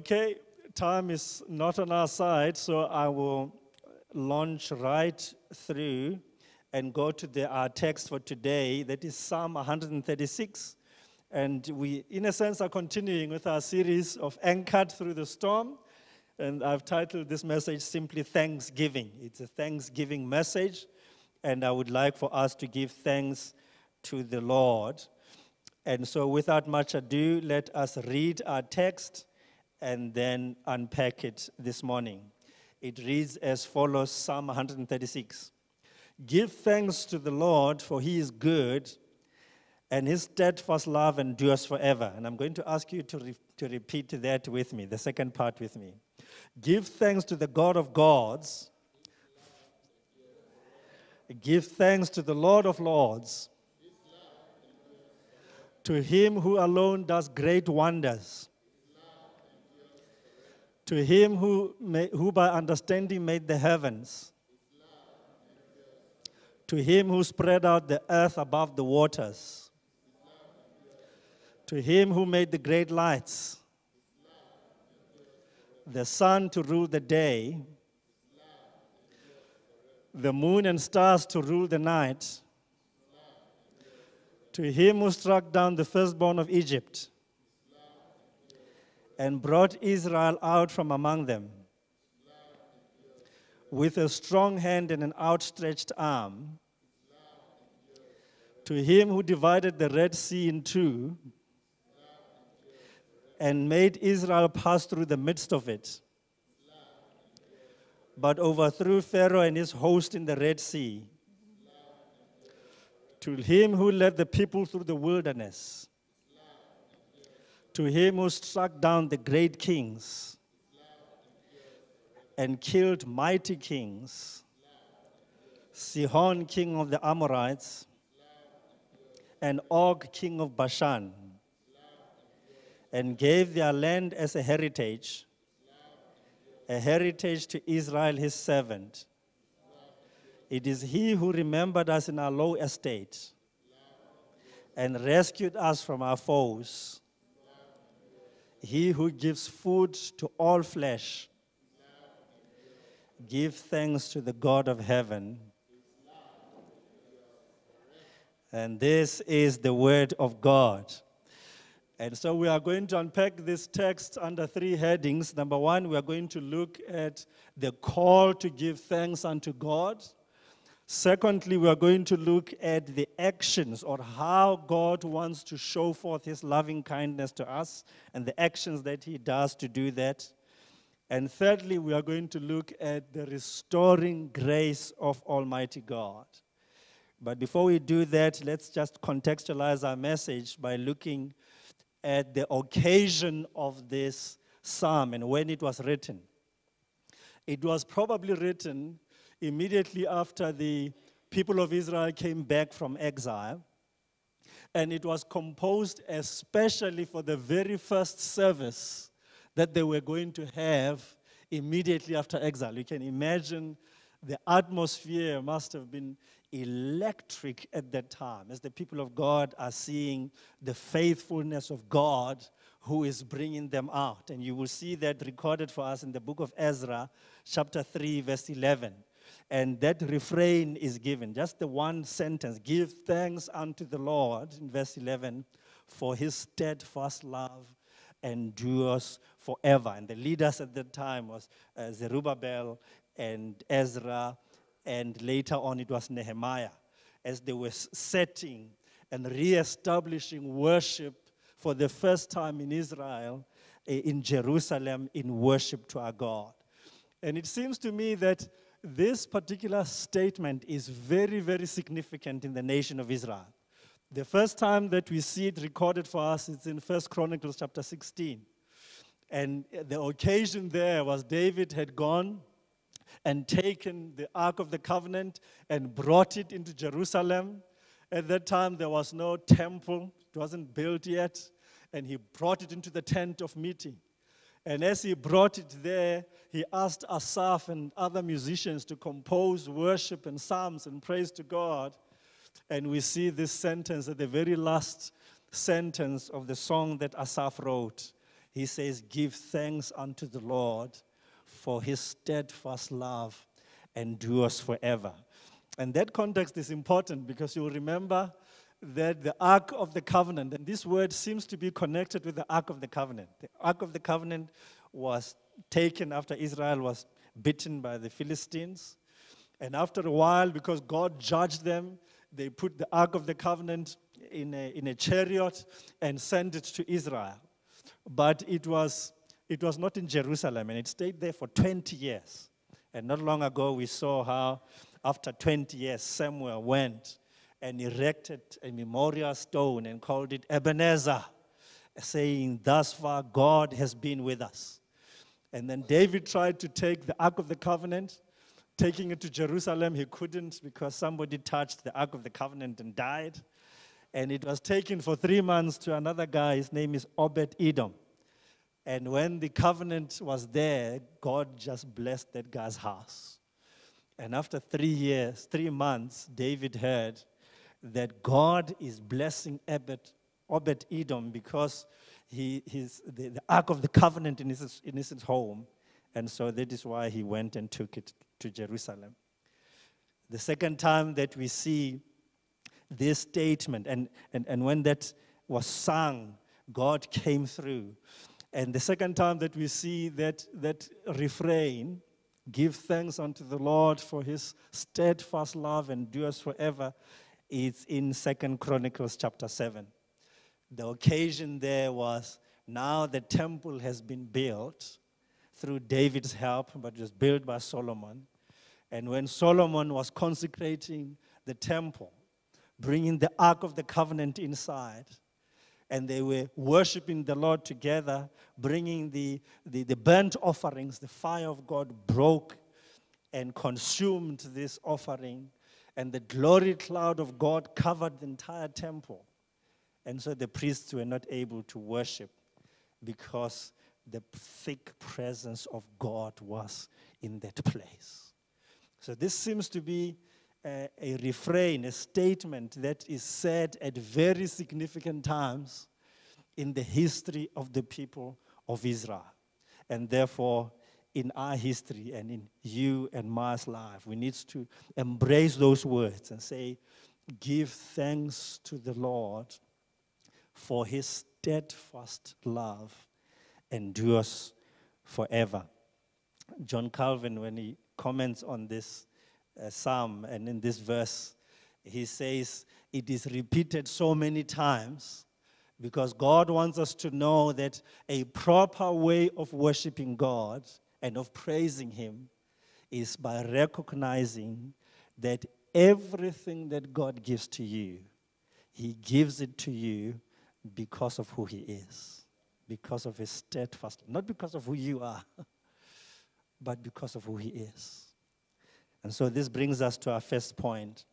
Okay, time is not on our side, so I will launch right through and go to the, our text for today. That is Psalm 136. And we, in a sense, are continuing with our series of Anchored Through the Storm. And I've titled this message simply Thanksgiving. It's a Thanksgiving message, and I would like for us to give thanks to the Lord. And so, without much ado, let us read our text and then unpack it this morning. It reads as follows Psalm 136 Give thanks to the Lord, for he is good, and his steadfast love endures forever. And I'm going to ask you to, re- to repeat that with me, the second part with me. Give thanks to the God of gods. Give thanks to the Lord of lords. To him who alone does great wonders to him who, who by understanding made the heavens, to him who spread out the earth above the waters, to him who made the great lights, the sun to rule the day, the moon and stars to rule the night, to him who struck down the firstborn of Egypt and brought Israel out from among them with a strong hand and an outstretched arm. To him who divided the Red Sea in two and made Israel pass through the midst of it, but overthrew Pharaoh and his host in the Red Sea. To him who led the people through the wilderness to him who struck down the great kings and killed mighty kings, Sihon, king of the Amorites, and Og, king of Bashan, and gave their land as a heritage, a heritage to Israel, his servant. It is he who remembered us in our low estate and rescued us from our foes he who gives food to all flesh, give thanks to the God of heaven. And this is the word of God. And so we are going to unpack this text under three headings. Number one, we are going to look at the call to give thanks unto God. Secondly, we are going to look at the actions or how God wants to show forth his loving kindness to us and the actions that he does to do that. And thirdly, we are going to look at the restoring grace of Almighty God. But before we do that, let's just contextualize our message by looking at the occasion of this psalm and when it was written. It was probably written immediately after the people of Israel came back from exile. And it was composed especially for the very first service that they were going to have immediately after exile. You can imagine the atmosphere must have been electric at that time as the people of God are seeing the faithfulness of God who is bringing them out. And you will see that recorded for us in the book of Ezra, chapter 3, verse 11. And that refrain is given, just the one sentence Give thanks unto the Lord, in verse 11, for his steadfast love endures forever. And the leaders at that time was uh, Zerubbabel and Ezra, and later on it was Nehemiah, as they were setting and re-establishing worship for the first time in Israel, in Jerusalem, in worship to our God. And it seems to me that this particular statement is very, very significant in the nation of Israel. The first time that we see it recorded for us is in First Chronicles chapter 16. And the occasion there was David had gone and taken the Ark of the Covenant and brought it into Jerusalem. At that time, there was no temple, it wasn't built yet. And he brought it into the tent of meeting. And as he brought it there, he asked Asaph and other musicians to compose worship and psalms and praise to God. And we see this sentence at the very last sentence of the song that Asaph wrote. he says, Give thanks unto the Lord for his steadfast love endures forever. And that context is important because you'll remember that the Ark of the Covenant, and this word seems to be connected with the Ark of the Covenant. The Ark of the Covenant was taken after Israel was bitten by the Philistines. And after a while, because God judged them, they put the Ark of the Covenant in a, in a chariot and sent it to Israel. But it was, it was not in Jerusalem, and it stayed there for 20 years. And not long ago, we saw how, after 20 years, Samuel went and erected a memorial stone and called it Ebenezer, saying, Thus far, God has been with us. And then David tried to take the Ark of the Covenant, taking it to Jerusalem. He couldn't because somebody touched the Ark of the Covenant and died. And it was taken for three months to another guy. His name is Obed Edom. And when the covenant was there, God just blessed that guy's house. And after three years, three months, David heard that God is blessing Obed, Obed Edom because he, he's the, the Ark of the Covenant in his, in his home. And so that is why he went and took it to Jerusalem. The second time that we see this statement, and, and, and when that was sung, God came through. And the second time that we see that, that refrain, give thanks unto the Lord for his steadfast love endures forever, it's in Second Chronicles chapter 7. The occasion there was now the temple has been built through David's help, but it was built by Solomon. And when Solomon was consecrating the temple, bringing the Ark of the Covenant inside, and they were worshiping the Lord together, bringing the, the, the burnt offerings. The fire of God broke and consumed this offering, and the glory cloud of God covered the entire temple. And so the priests were not able to worship because the thick presence of God was in that place. So this seems to be a, a refrain, a statement that is said at very significant times in the history of the people of Israel. And therefore, in our history and in you and my life, we need to embrace those words and say, Give thanks to the Lord for his steadfast love endures forever. John Calvin, when he comments on this uh, psalm and in this verse, he says it is repeated so many times because God wants us to know that a proper way of worshiping God and of praising Him is by recognizing that everything that God gives to you, He gives it to you because of who He is, because of His steadfast, not because of who you are, but because of who He is. And so this brings us to our first point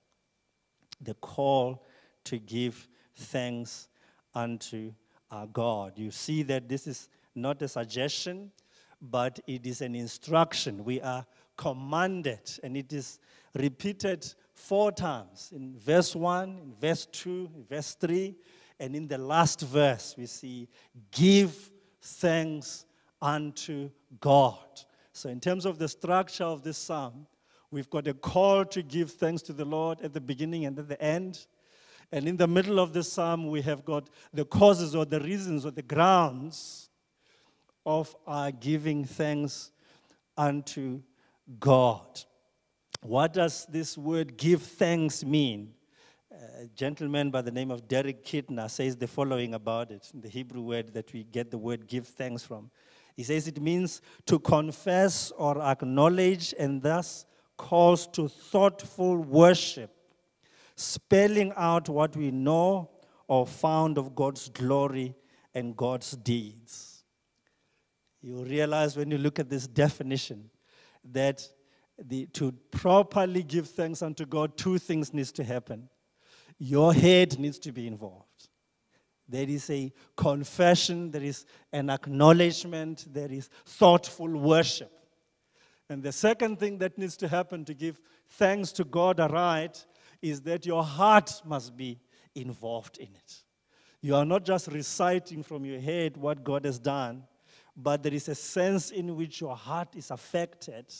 the call to give thanks unto our God. You see that this is not a suggestion, but it is an instruction. We are commanded, and it is repeated four times in verse 1, in verse 2, in verse 3, and in the last verse, we see, Give thanks unto God. So, in terms of the structure of this psalm, We've got a call to give thanks to the Lord at the beginning and at the end. And in the middle of the psalm, we have got the causes or the reasons or the grounds of our giving thanks unto God. What does this word give thanks mean? A gentleman by the name of Derek Kidner says the following about it, the Hebrew word that we get the word give thanks from. He says it means to confess or acknowledge and thus calls to thoughtful worship, spelling out what we know or found of God's glory and God's deeds. You realize when you look at this definition that the, to properly give thanks unto God, two things needs to happen. Your head needs to be involved. There is a confession, there is an acknowledgement, there is thoughtful worship. And the second thing that needs to happen to give thanks to God aright is that your heart must be involved in it. You are not just reciting from your head what God has done, but there is a sense in which your heart is affected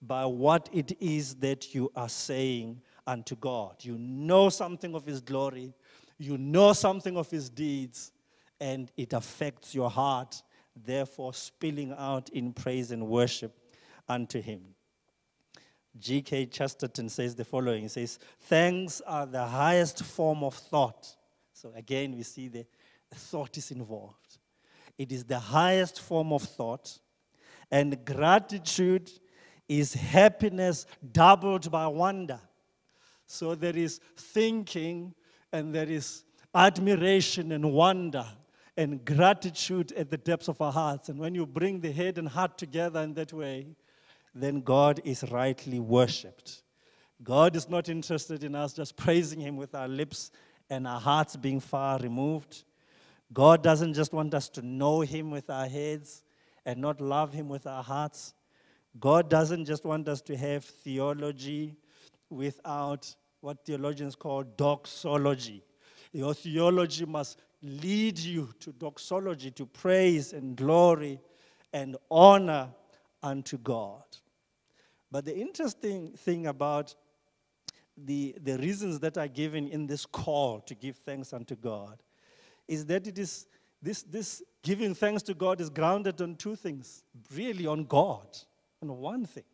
by what it is that you are saying unto God. You know something of His glory, you know something of His deeds, and it affects your heart, therefore, spilling out in praise and worship unto Him. G.K. Chesterton says the following He says, Thanks are the highest form of thought. So again, we see the thought is involved. It is the highest form of thought, and gratitude is happiness doubled by wonder. So there is thinking and there is admiration and wonder and gratitude at the depths of our hearts. And when you bring the head and heart together in that way, then God is rightly worshipped. God is not interested in us just praising Him with our lips and our hearts being far removed. God doesn't just want us to know Him with our heads and not love Him with our hearts. God doesn't just want us to have theology without what theologians call doxology. Your theology must lead you to doxology, to praise and glory and honor unto God. But the interesting thing about the, the reasons that are given in this call to give thanks unto God is that it is this, this giving thanks to God is grounded on two things really on God on one thing.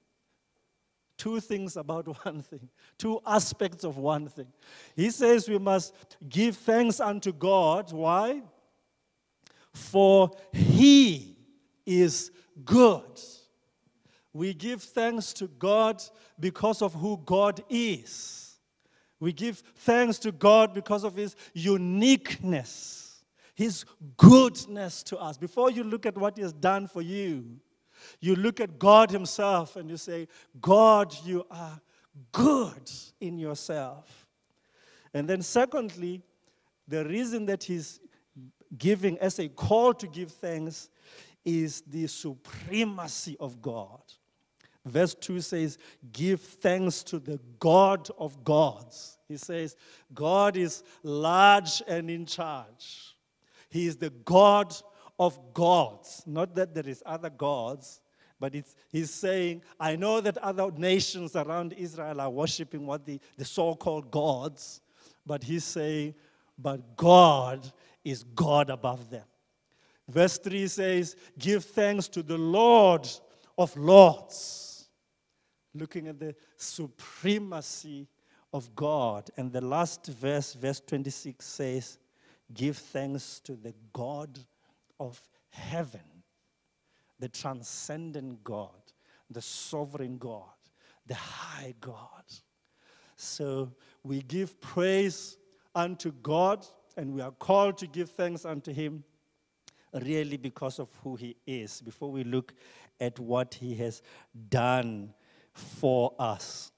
Two things about one thing, two aspects of one thing. He says we must give thanks unto God. Why? For He is good. We give thanks to God because of who God is. We give thanks to God because of His uniqueness, His goodness to us. Before you look at what He has done for you, you look at God Himself and you say, God, you are good in yourself. And then, secondly, the reason that He's giving as a call to give thanks is the supremacy of God. Verse 2 says, Give thanks to the God of gods. He says, God is large and in charge. He is the God of gods. Not that there is other gods, but it's, he's saying, I know that other nations around Israel are worshiping what the, the so called gods, but he's saying, but God is God above them. Verse 3 says, Give thanks to the Lord of Lords. Looking at the supremacy of God. And the last verse, verse 26, says, Give thanks to the God of heaven, the transcendent God, the sovereign God, the high God. So we give praise unto God, and we are called to give thanks unto Him really because of who he is, before we look at what he has done for us.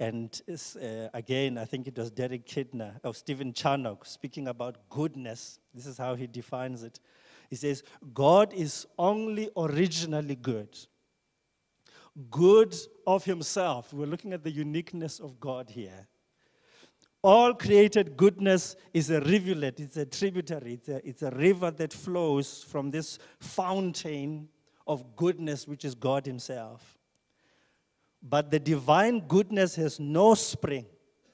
And uh, again, I think it was Derek Kidner of Stephen Charnock speaking about goodness. This is how he defines it. He says, God is only originally good. Good of himself. We're looking at the uniqueness of God here. All created goodness is a rivulet, it's a tributary, it's a, it's a river that flows from this fountain of goodness, which is God Himself. But the divine goodness has no spring.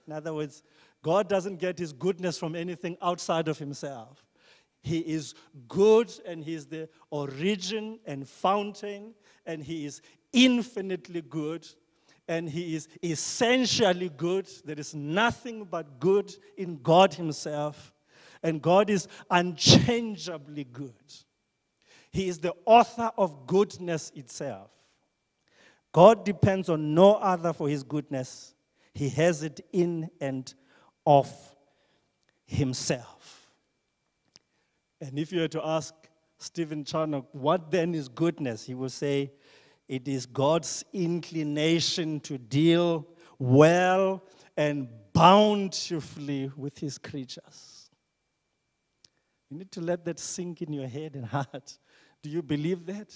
In other words, God doesn't get His goodness from anything outside of Himself. He is good and He is the origin and fountain, and He is infinitely good and he is essentially good. There is nothing but good in God himself. And God is unchangeably good. He is the author of goodness itself. God depends on no other for his goodness. He has it in and of himself. And if you were to ask Stephen Charnock, what then is goodness? He will say, it is God's inclination to deal well and bountifully with his creatures. You need to let that sink in your head and heart. Do you believe that?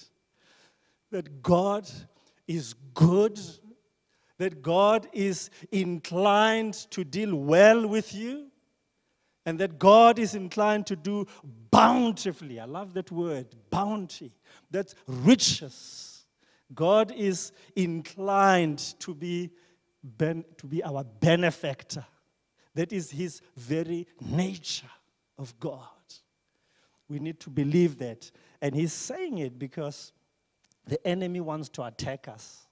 That God is good, that God is inclined to deal well with you, and that God is inclined to do bountifully. I love that word, bounty. That's riches. God is inclined to be, ben, to be our benefactor. That is his very nature of God. We need to believe that. And he's saying it because the enemy wants to attack us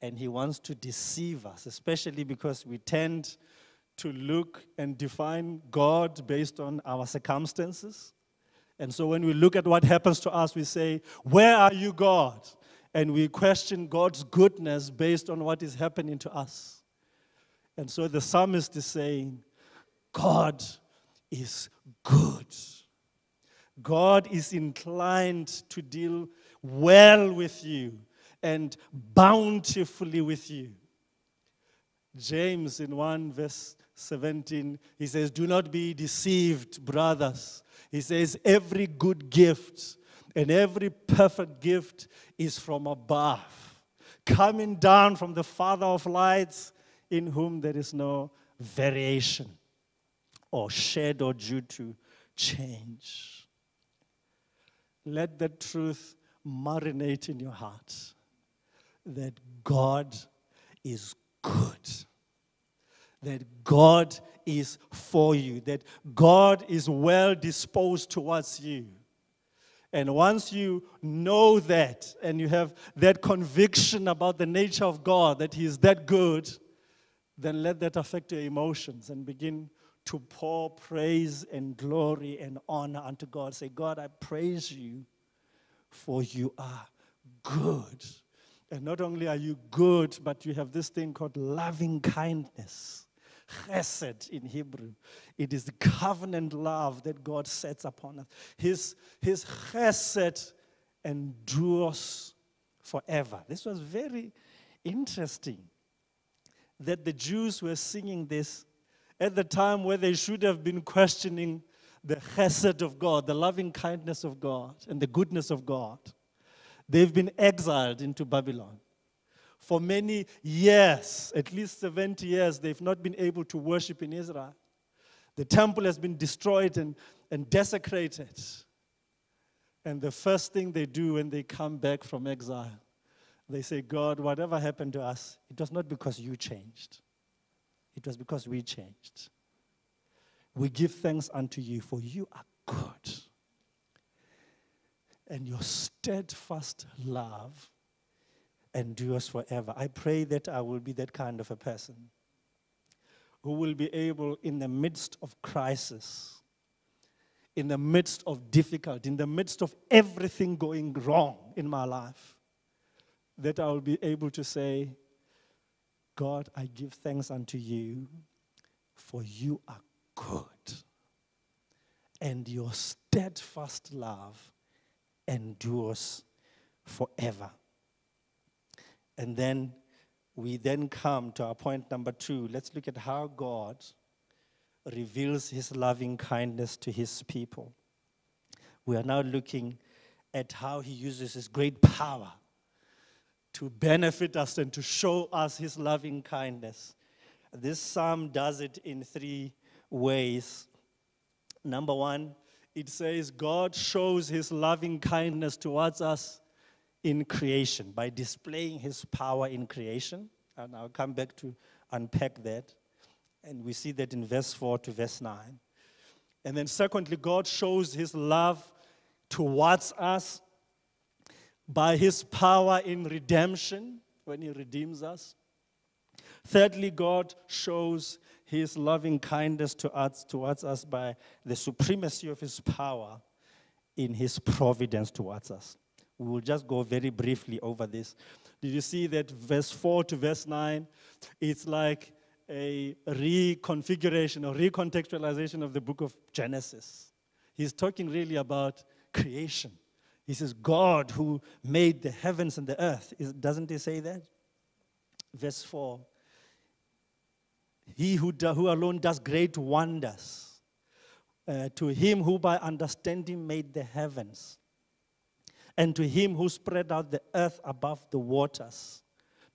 and he wants to deceive us, especially because we tend to look and define God based on our circumstances. And so when we look at what happens to us, we say, Where are you, God? And we question God's goodness based on what is happening to us. And so the psalmist is saying, God is good. God is inclined to deal well with you and bountifully with you. James, in 1 verse 17, he says, Do not be deceived, brothers. He says, Every good gift and every perfect gift is from above, coming down from the Father of lights, in whom there is no variation or shadow due to change. Let that truth marinate in your heart that God is good, that God is for you, that God is well disposed towards you. And once you know that and you have that conviction about the nature of God, that He is that good, then let that affect your emotions and begin to pour praise and glory and honor unto God. Say, God, I praise you for you are good. And not only are you good, but you have this thing called loving kindness. Chesed in Hebrew. It is the covenant love that God sets upon us. His, his chesed endures forever. This was very interesting that the Jews were singing this at the time where they should have been questioning the chesed of God, the loving kindness of God, and the goodness of God. They've been exiled into Babylon. For many years, at least 70 years, they've not been able to worship in Israel. The temple has been destroyed and, and desecrated. And the first thing they do when they come back from exile, they say, God, whatever happened to us, it was not because you changed, it was because we changed. We give thanks unto you, for you are good and your steadfast love endures forever. I pray that I will be that kind of a person who will be able, in the midst of crisis, in the midst of difficulty, in the midst of everything going wrong in my life, that I will be able to say, God, I give thanks unto you, for you are good, and your steadfast love endures forever. And then we then come to our point number two. Let's look at how God reveals his loving kindness to his people. We are now looking at how he uses his great power to benefit us and to show us his loving kindness. This psalm does it in three ways. Number one, it says God shows his loving kindness towards us in creation by displaying his power in creation. And I'll come back to unpack that. And we see that in verse 4 to verse 9. And then, secondly, God shows his love towards us by his power in redemption when he redeems us. Thirdly, God shows his loving kindness to us, towards us by the supremacy of his power in his providence towards us. We will just go very briefly over this. Did you see that verse 4 to verse 9? It's like a reconfiguration or recontextualization of the book of Genesis. He's talking really about creation. He says, God who made the heavens and the earth. Doesn't he say that? Verse 4 he who, who alone does great wonders. Uh, to him who by understanding made the heavens, and to him who spread out the earth above the waters,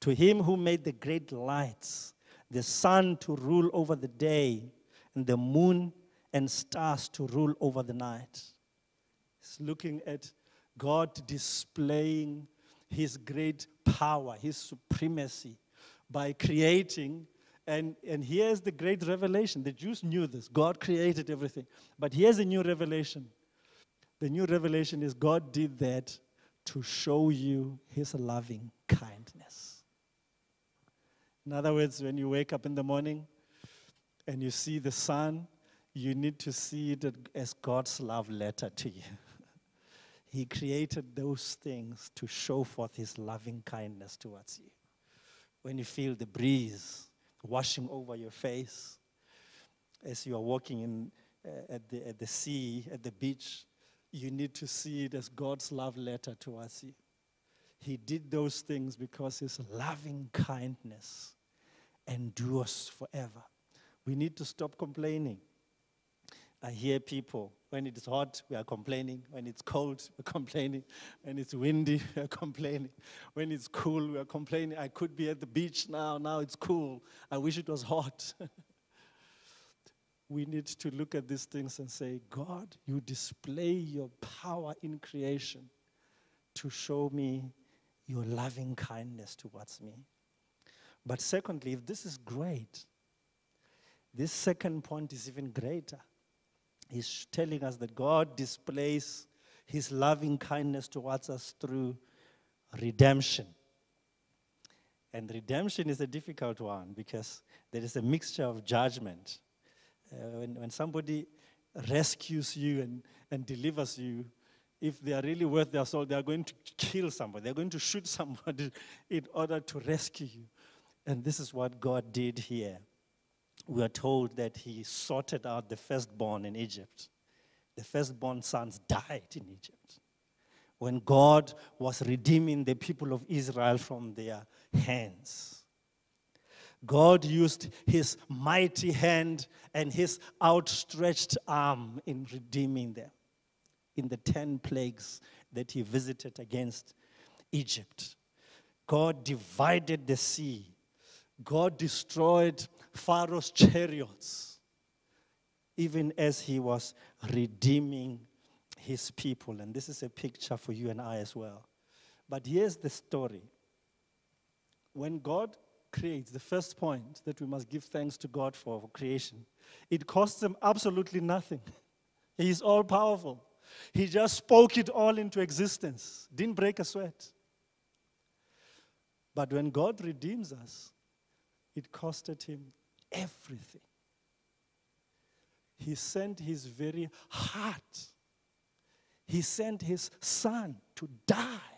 to him who made the great lights, the sun to rule over the day, and the moon and stars to rule over the night. He's looking at God displaying his great power, his supremacy by creating. And, and here's the great revelation. The Jews knew this. God created everything. But here's a new revelation. The new revelation is God did that to show you his loving kindness. In other words, when you wake up in the morning and you see the sun, you need to see it as God's love letter to you. He created those things to show forth His loving kindness towards you. When you feel the breeze washing over your face, as you are walking in, uh, at, the, at the sea, at the beach, you need to see it as God's love letter towards you. He did those things because His loving kindness endures forever. We need to stop complaining. I hear people, when it's hot, we are complaining. When it's cold, we're complaining. When it's windy, we're complaining. When it's cool, we are complaining. I could be at the beach now, now it's cool. I wish it was hot. we need to look at these things and say, God, you display your power in creation to show me your loving kindness towards me. But secondly, if this is great, this second point is even greater. He's telling us that God displays his loving kindness towards us through redemption. And redemption is a difficult one because there is a mixture of judgment. Uh, when, when somebody rescues you and, and delivers you, if they are really worth their soul, they are going to kill somebody. They're going to shoot somebody in order to rescue you. And this is what God did here we are told that he sorted out the firstborn in Egypt. The firstborn sons died in Egypt. When God was redeeming the people of Israel from their hands, God used his mighty hand and his outstretched arm in redeeming them in the 10 plagues that he visited against Egypt. God divided the sea. God destroyed Pharaoh's chariots, even as he was redeeming his people. And this is a picture for you and I as well. But here's the story. When God creates, the first point that we must give thanks to God for, for creation, it costs him absolutely nothing. He's all powerful. He just spoke it all into existence, didn't break a sweat. But when God redeems us, it costed him everything. He sent his very heart. He sent his son to die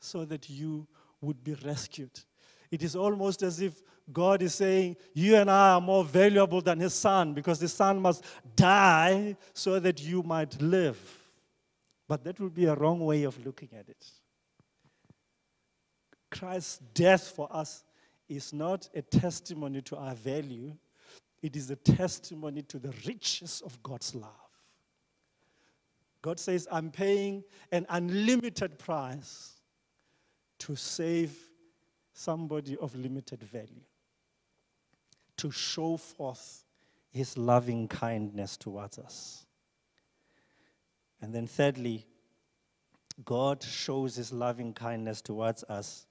so that you would be rescued. It is almost as if God is saying, You and I are more valuable than his son because the son must die so that you might live. But that would be a wrong way of looking at it. Christ's death for us is not a testimony to our value, it is a testimony to the riches of God's love. God says, I'm paying an unlimited price to save somebody of limited value, to show forth his loving kindness towards us. And then, thirdly, God shows his loving kindness towards us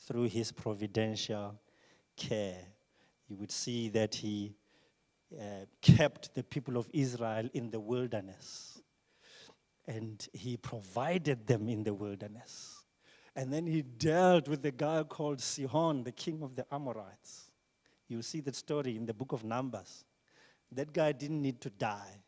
through his providential care. You would see that he uh, kept the people of Israel in the wilderness and he provided them in the wilderness. And then he dealt with the guy called Sihon, the king of the Amorites. You'll see that story in the book of Numbers. That guy didn't need to die.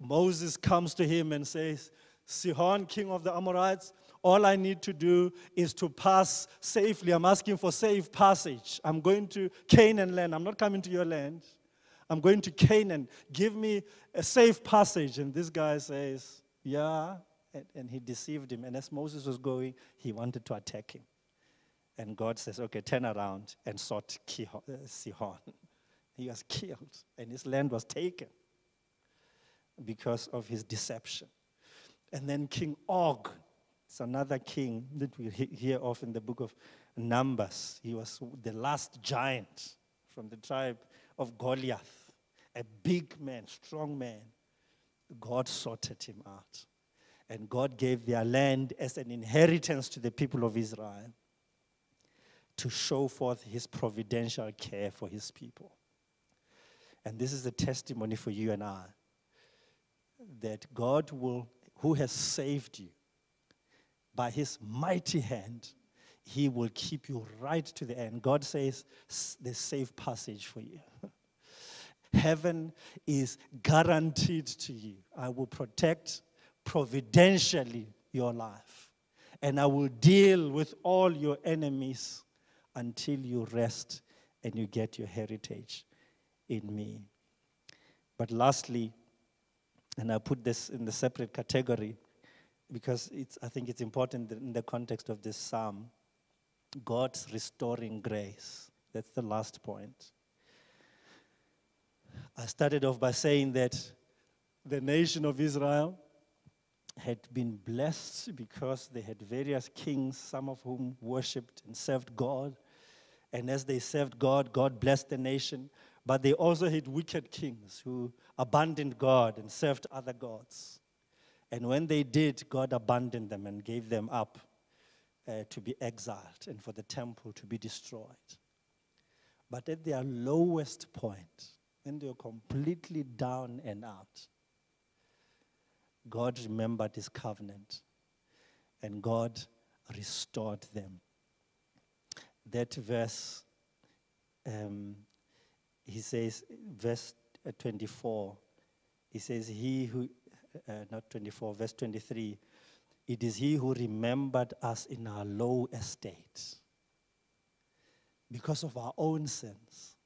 Moses comes to him and says, Sihon, king of the Amorites, all I need to do is to pass safely. I'm asking for safe passage. I'm going to Canaan land. I'm not coming to your land. I'm going to Canaan. Give me a safe passage. And this guy says, Yeah. And, and he deceived him. And as Moses was going, he wanted to attack him. And God says, Okay, turn around and sought uh, Sihon. He was killed, and his land was taken because of his deception. And then King Og it's another king that we hear of in the book of Numbers. He was the last giant from the tribe of Goliath. a big man, strong man. God sorted him out. And God gave their land as an inheritance to the people of Israel to show forth his providential care for his people. And this is a testimony for you and I that God will, who has saved you by his mighty hand, he will keep you right to the end. God says the safe passage for you. Heaven is guaranteed to you. I will protect providentially your life. And I will deal with all your enemies until you rest and you get your heritage in me. But lastly, and I put this in the separate category because it's, I think it's important in the context of this psalm God's restoring grace. That's the last point. I started off by saying that the nation of Israel had been blessed because they had various kings, some of whom worshipped and served God. And as they served God, God blessed the nation. But they also had wicked kings who abandoned God and served other gods. And when they did, God abandoned them and gave them up uh, to be exiled and for the temple to be destroyed. But at their lowest point, when they were completely down and out, God remembered his covenant and God restored them. That verse, um, he says, verse uh, 24, he says, He who, uh, not 24, verse 23, it is He who remembered us in our low estate because of our own sins.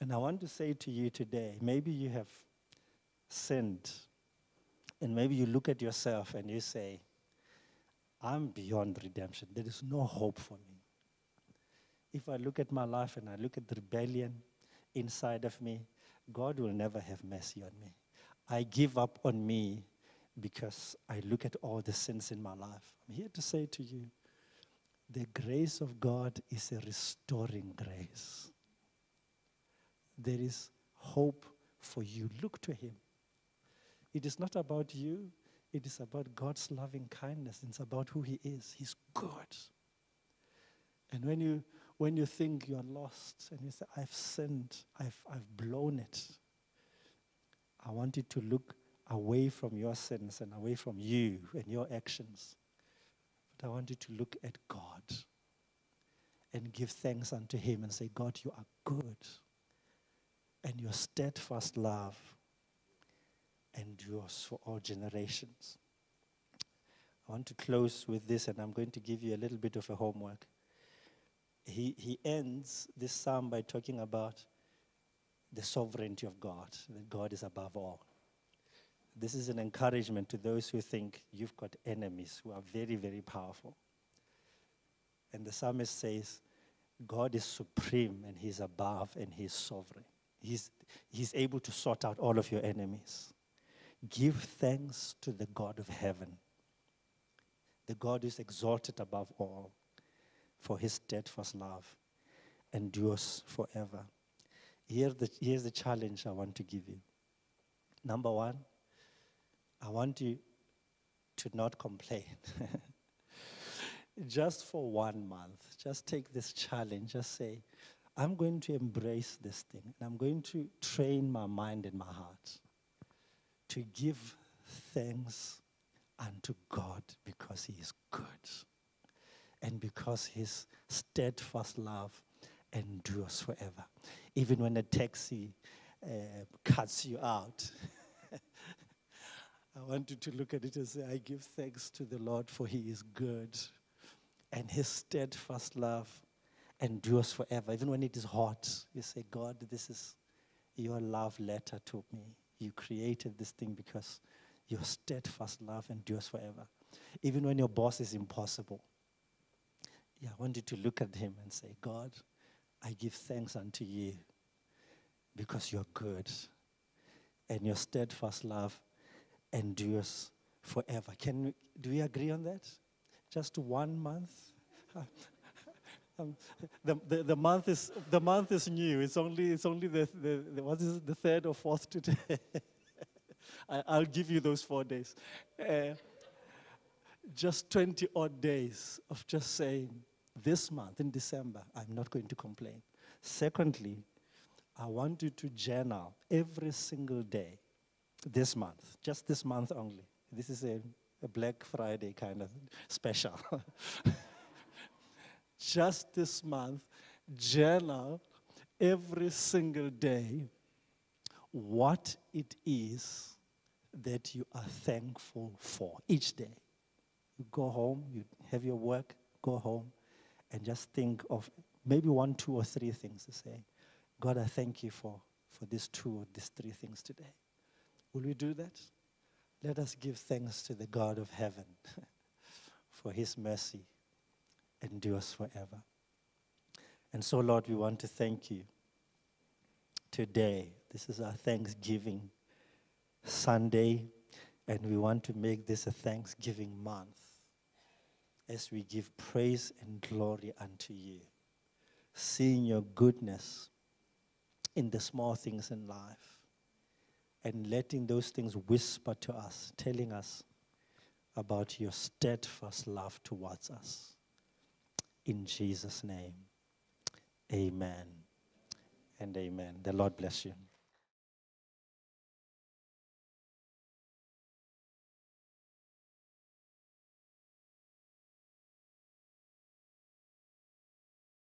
And I want to say to you today maybe you have sinned, and maybe you look at yourself and you say, I'm beyond redemption. There is no hope for me. If I look at my life and I look at the rebellion inside of me, God will never have mercy on me. I give up on me because I look at all the sins in my life. I'm here to say to you the grace of God is a restoring grace. There is hope for you. Look to Him. It is not about you, it is about God's loving kindness. It's about who He is. He's good. And when you when you think you're lost and you say, I've sinned, I've, I've blown it, I want you to look away from your sins and away from you and your actions. But I want you to look at God and give thanks unto Him and say, God, you are good. And your steadfast love endures for all generations. I want to close with this, and I'm going to give you a little bit of a homework. He, he ends this psalm by talking about the sovereignty of God, that God is above all. This is an encouragement to those who think you've got enemies who are very, very powerful. And the psalmist says, God is supreme and He's above and He's sovereign. He's, he's able to sort out all of your enemies. Give thanks to the God of heaven, the God is exalted above all, for His steadfast love endures forever. Here the, here's the challenge I want to give you. Number one, I want you to not complain. just for one month, just take this challenge. Just say, I'm going to embrace this thing, and I'm going to train my mind and my heart to give thanks unto God because He is good and because His steadfast love endures forever. Even when a taxi uh, cuts you out. I want you to look at it and say, I give thanks to the Lord for he is good. And his steadfast love endures forever. Even when it is hot, you say, God, this is your love letter to me. You created this thing because your steadfast love endures forever. Even when your boss is impossible. Yeah, I want you to look at him and say, God, I give thanks unto you because you're good and your steadfast love endures forever. Can we, do we agree on that? Just one month? Um, the, the, the, month is, the month is new. It's only, it's only the, the, the what is it, the third or fourth today. I, will give you those four days. Uh, just 20 odd days of just saying, this month in December, I'm not going to complain. Secondly, I want you to journal every single day this month, just this month only. This is a, a Black Friday kind of special. just this month, journal every single day what it is that you are thankful for each day. You go home, you have your work, go home, and just think of maybe one, two, or three things to say. God, I thank you for, for these two or these three things today. Will we do that? Let us give thanks to the God of heaven for his mercy endures forever. And so, Lord, we want to thank you today. This is our Thanksgiving Sunday, and we want to make this a Thanksgiving month as we give praise and glory unto you, seeing your goodness in the small things in life and letting those things whisper to us, telling us about your steadfast love towards us. In Jesus' name, amen and amen. The Lord bless you.